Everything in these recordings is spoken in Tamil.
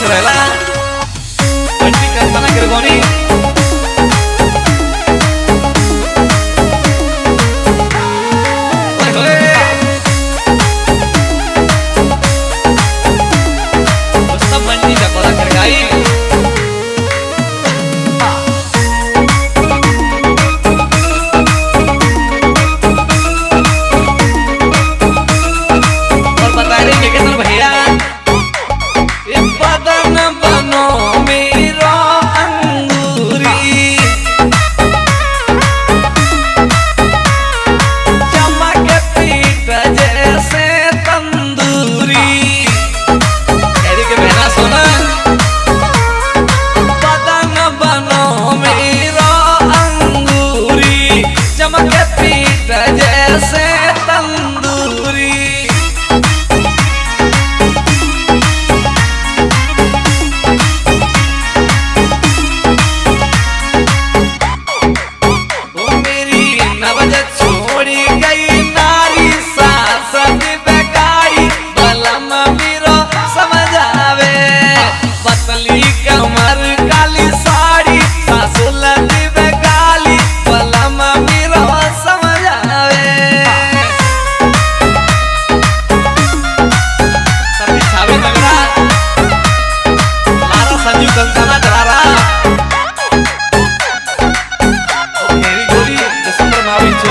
Venezuela. Pues chicas, para que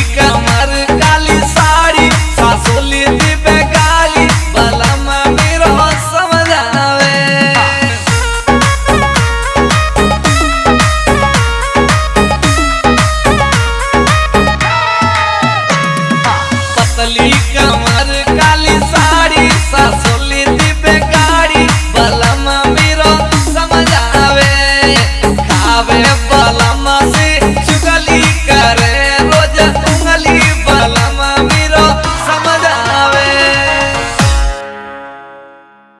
की कमर